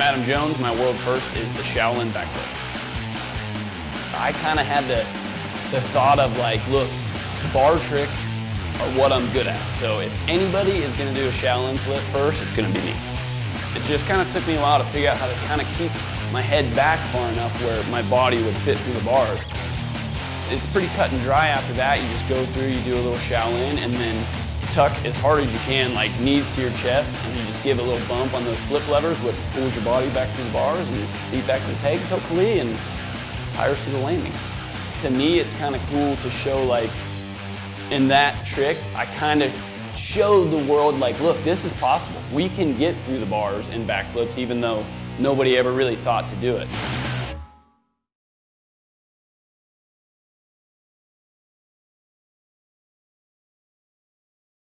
Adam Jones. My world first is the Shaolin backflip. I kind of had the, the thought of like, look, bar tricks are what I'm good at. So if anybody is gonna do a Shaolin flip first, it's gonna be me. It just kind of took me a while to figure out how to kind of keep my head back far enough where my body would fit through the bars. It's pretty cut and dry after that. You just go through, you do a little Shaolin, and then tuck as hard as you can, like knees to your chest, and you just give a little bump on those flip levers, which pulls your body back through the bars and feet back to the pegs, hopefully, and tires to the landing. To me, it's kind of cool to show like, in that trick, I kind of showed the world like, look, this is possible. We can get through the bars and backflips even though nobody ever really thought to do it.